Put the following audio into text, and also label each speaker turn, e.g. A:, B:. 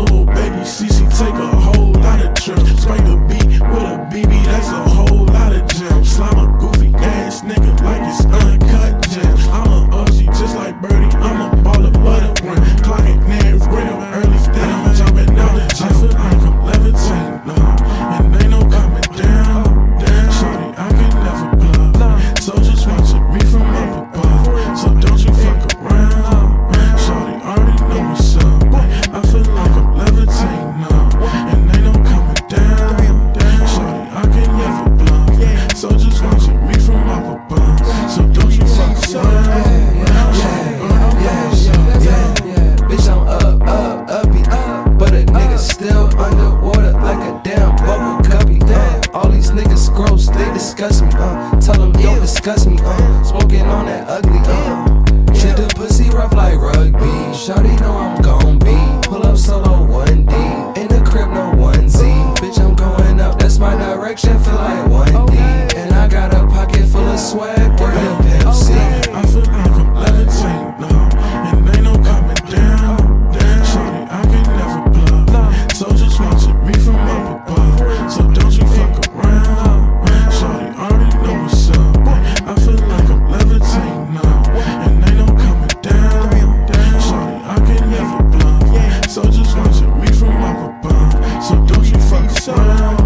A: little baby, she's
B: discuss me, uh. Tell them don't discuss me, uh. Smoking on that ugly, uh. Shit the pussy.
A: show.